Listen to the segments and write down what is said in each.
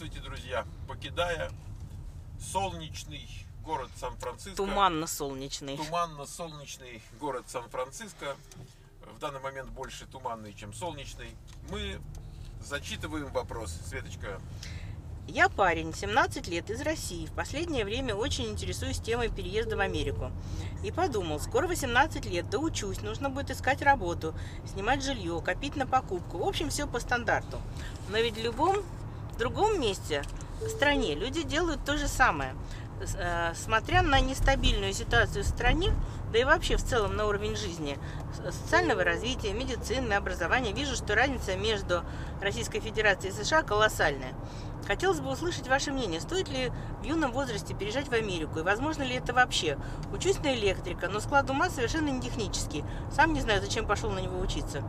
Здравствуйте, друзья! Покидая солнечный город Сан-Франциско, Туманно-солнечный. туманно-солнечный город Сан-Франциско, в данный момент больше туманный, чем солнечный, мы зачитываем вопрос. Светочка, Я парень, 17 лет, из России. В последнее время очень интересуюсь темой переезда в Америку. И подумал, скоро 18 лет, доучусь, нужно будет искать работу, снимать жилье, копить на покупку. В общем, все по стандарту. Но ведь в любом другом месте, в стране, люди делают то же самое. Э, Смотря на нестабильную ситуацию в стране, да и вообще в целом на уровень жизни, социального развития, медицины, образования, вижу, что разница между Российской Федерацией и США колоссальная. Хотелось бы услышать ваше мнение, стоит ли в юном возрасте переезжать в Америку, и возможно ли это вообще? Учусь на электрика, но склад ума совершенно не технический. Сам не знаю, зачем пошел на него учиться.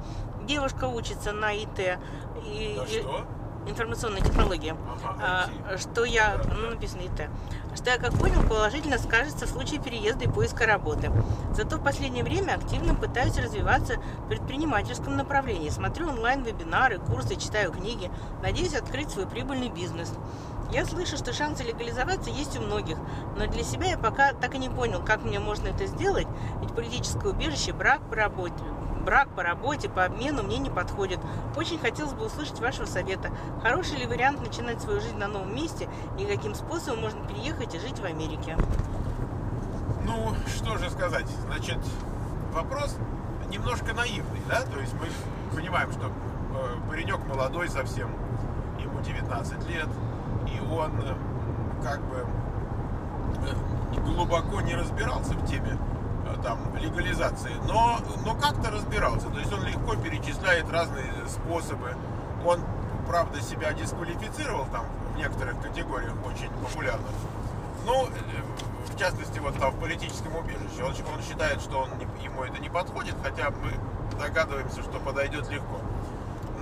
Девушка учится на ИТ. И, и- что? Информационные технологии. Ага, А, что я, ну, написано ИТ, что я, как понял, положительно скажется в случае переезда и поиска работы. Зато в последнее время активно пытаюсь развиваться в предпринимательском направлении. Смотрю онлайн-вебинары, курсы, читаю книги. Надеюсь открыть свой прибыльный бизнес. Я слышу, что шансы легализоваться есть у многих, но для себя я пока так и не понял, как мне можно это сделать, ведь политическое убежище, брак по работе, брак по работе, по обмену мне не подходит. Очень хотелось бы услышать вашего совета. Хороший ли вариант начинать свою жизнь на новом месте и каким способом можно переехать и жить в Америке? Ну, что же сказать? Значит, вопрос немножко наивный, да? То есть мы понимаем, что э, паренек молодой совсем, ему 19 лет, и он э, как бы э, глубоко не разбирался в теме там легализации, но, но как-то разбирался. То есть он легко перечисляет разные способы. Он, правда, себя дисквалифицировал там в некоторых категориях очень популярных. Ну, э, в частности, вот там в политическом убежище. Он, он считает, что он ему это не подходит, хотя мы догадываемся, что подойдет легко.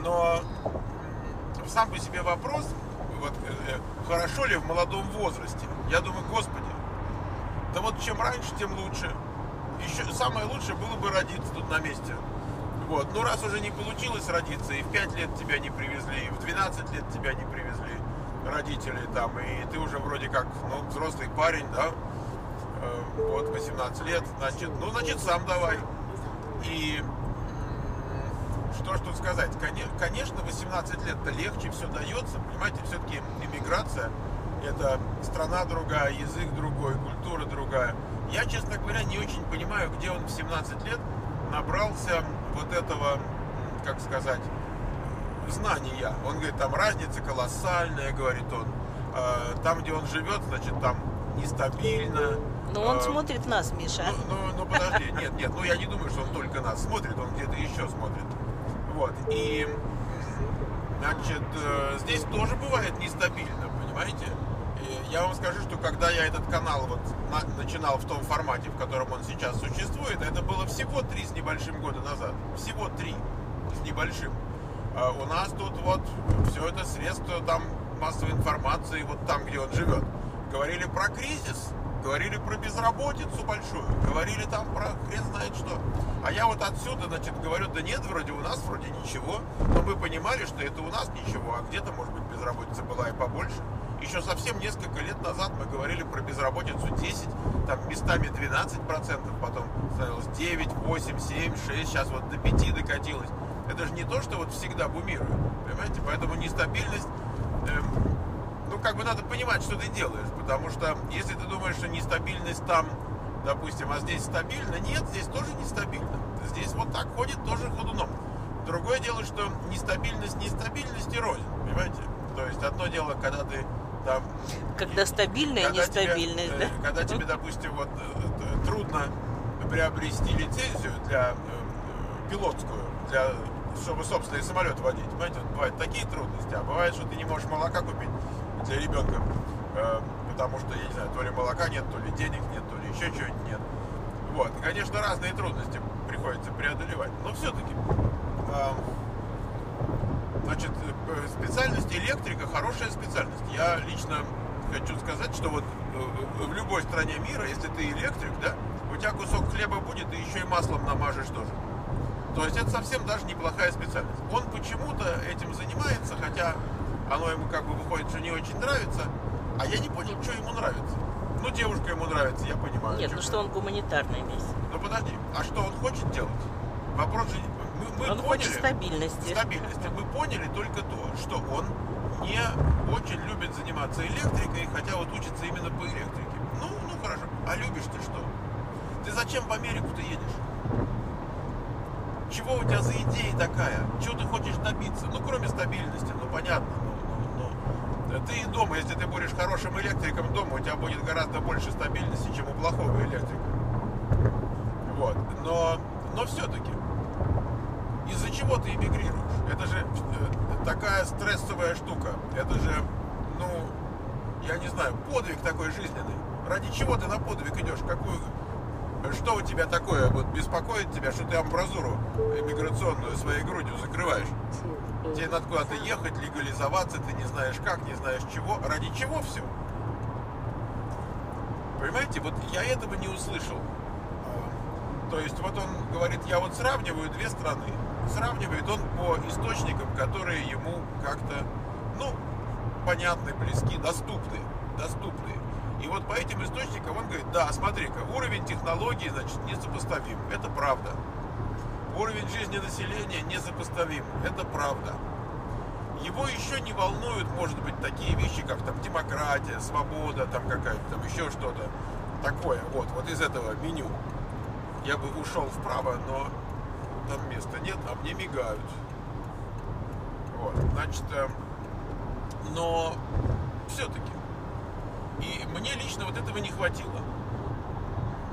Но сам по себе вопрос, вот, э, хорошо ли в молодом возрасте? Я думаю, господи, да вот чем раньше, тем лучше. Еще самое лучшее было бы родиться тут на месте. Вот. Ну, раз уже не получилось родиться, и в 5 лет тебя не привезли, и в 12 лет тебя не привезли родители там, и ты уже вроде как, ну, взрослый парень, да, Э, вот, 18 лет, значит, ну, значит, сам давай. И что ж тут сказать, Коне- конечно, 18 лет-то легче все дается, понимаете, все-таки иммиграция, это страна другая, язык другой, культура другая. Я, честно говоря, не очень понимаю, где он в 17 лет набрался вот этого, как сказать, знания. Он говорит, там разница колоссальная, говорит он. Э, Там, где он живет, значит, там нестабильно. Но он Э, смотрит нас, Миша. ну, ну, ну, подожди, нет, нет, ну я не думаю, что он только нас смотрит, он где-то еще смотрит. Вот, и, значит, э, здесь тоже бывает нестабильно, понимаете? Я вам скажу, что когда я этот канал вот на- начинал в том формате, в котором он сейчас существует, это было всего три с небольшим года назад. Всего три с небольшим. А у нас тут вот все это средство там массовой информации, вот там, где он живет. Говорили про кризис, говорили про безработицу большую, говорили там про хрен знает что. А я вот отсюда, значит, говорю, да нет, вроде у нас вроде ничего, но мы понимали, что это у нас ничего, а где-то, может быть, безработица была и побольше. Еще совсем несколько лет назад мы говорили про безработицу 10, там местами 12 процентов, потом становилось 9, 8, 7, 6, сейчас вот до 5 докатилось. Это же не то, что вот всегда бумирует, понимаете? Поэтому нестабильность, эм, ну как бы надо понимать, что ты делаешь, потому что если ты думаешь, что нестабильность там, допустим, а здесь стабильно, нет, здесь тоже нестабильно. Здесь вот так ходит тоже ходуном. Другое дело, что нестабильность нестабильности рознь, понимаете? То есть одно дело, когда ты там Когда стабильная когда тебе, нестабильность, э, да? Когда тебе, допустим, вот э, трудно приобрести лицензию для э, пилотскую, для, чтобы собственный самолет водить. Понимаете, вот бывают такие трудности, а бывает, что ты не можешь молока купить для ребенка, потому что, я не знаю, то ли молока нет, то ли денег нет, то ли еще чего-нибудь нет. Вот, и, конечно, разные трудности приходится преодолевать, но все-таки Значит, специальность электрика хорошая специальность. Я лично хочу сказать, что вот э, в любой стране мира, если ты электрик, да, у тебя кусок хлеба будет, и еще и маслом намажешь тоже. То есть это совсем даже неплохая специальность. Он почему-то этим занимается, хотя оно ему как бы выходит, что не очень нравится, а я не понял, что ему нравится. Ну, девушка ему нравится, я понимаю. Нет, ну что он гуманитарный весь. Ну подожди, а что он хочет делать? Вопрос же... Мы, мы Он поняли... хочет стабильности. стабильности. Мы поняли только то, что он не очень любит заниматься электрикой, хотя вот учится именно по электрике. Ну, ну хорошо. А любишь ты что? Ты зачем в Америку-то едешь? Чего у тебя за идея такая? Чего ты хочешь добиться? Ну, кроме стабильности, ну понятно. Ну, ну, ну. Ты дома, если ты будешь хорошим электриком дома, у тебя будет гораздо больше стабильности, чем у плохого электрика. Вот. Но, но все-таки, из-за чего ты эмигрируешь? Такая стрессовая штука. Это же, ну, я не знаю, подвиг такой жизненный. Ради чего ты на подвиг идешь? Какую, что у тебя такое вот беспокоит тебя, что ты амбразуру иммиграционную своей грудью закрываешь? Тебе надо куда-то ехать, легализоваться, ты не знаешь как, не знаешь чего. Ради чего все? Понимаете, вот я этого не услышал. То есть вот он говорит, я вот сравниваю две страны. Сравнивает он по источникам, которые ему как-то, ну, понятны, близки, доступны. Доступны. И вот по этим источникам он говорит, да, смотри-ка, уровень технологий, значит, несопоставим. Это правда. Уровень жизни населения несопоставим. Это правда. Его еще не волнуют, может быть, такие вещи, как там демократия, свобода, там какая-то, там еще что-то такое. Вот, вот из этого меню. Я бы ушел вправо, но там места нет, а мне мигают. Вот, значит, э, но все-таки. И мне лично вот этого не хватило.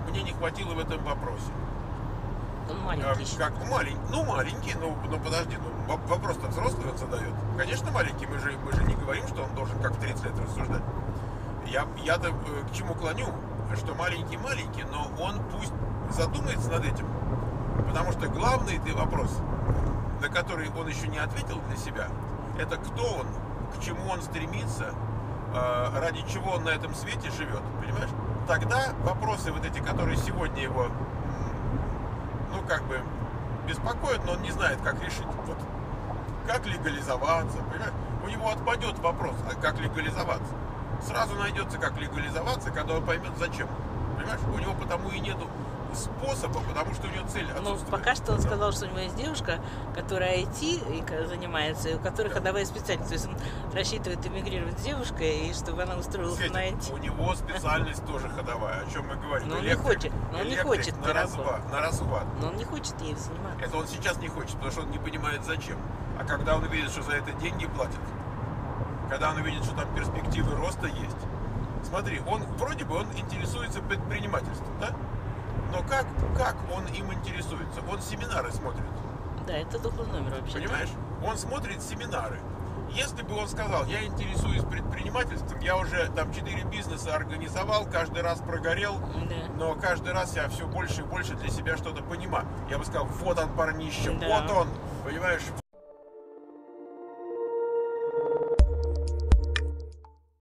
Мне не хватило в этом вопросе. Он А, маленький еще. Как маленький, ну маленький, ну, ну подожди, ну воп- вопрос-то взрослый он задает. Конечно маленький, мы же, мы же не говорим, что он должен как в 30 лет рассуждать. Я, я-то э, к чему клоню, что маленький маленький, но он пусть задумается над этим. Потому что главный ты вопрос, на который он еще не ответил для себя, это кто он, к чему он стремится, э, ради чего он на этом свете живет, понимаешь? Тогда вопросы вот эти, которые сегодня его, ну как бы беспокоят, но он не знает, как решить. Вот как легализоваться, понимаешь? У него отпадет вопрос, а как легализоваться. Сразу найдется, как легализоваться, когда он поймет, зачем. Понимаешь? У него потому и нету способа, потому что у него цель Ну, пока что он сказал, что у него есть девушка, которая IT и занимается, и у которой ходовая специальность. То есть он рассчитывает эмигрировать с девушкой, и чтобы она устроилась Светик, на IT. у него специальность тоже ходовая, о чем мы говорим. Но он не хочет, но он не хочет, на расхват, на расхват. Но он не хочет ей заниматься. Это он сейчас не хочет, потому что он не понимает зачем. А когда он увидит, что за это деньги платят, когда он увидит, что там перспективы роста есть, смотри, он вроде бы он интересуется предпринимательством, да? Но как, как он им интересуется? Он семинары смотрит. Да, это дохлый номер вообще. Понимаешь? Он смотрит семинары. Если бы он сказал, я интересуюсь предпринимательством, я уже там четыре бизнеса организовал, каждый раз прогорел, Да. но каждый раз я все больше и больше для себя что-то понимаю. Я бы сказал, вот он, парнище, Да. вот он, понимаешь,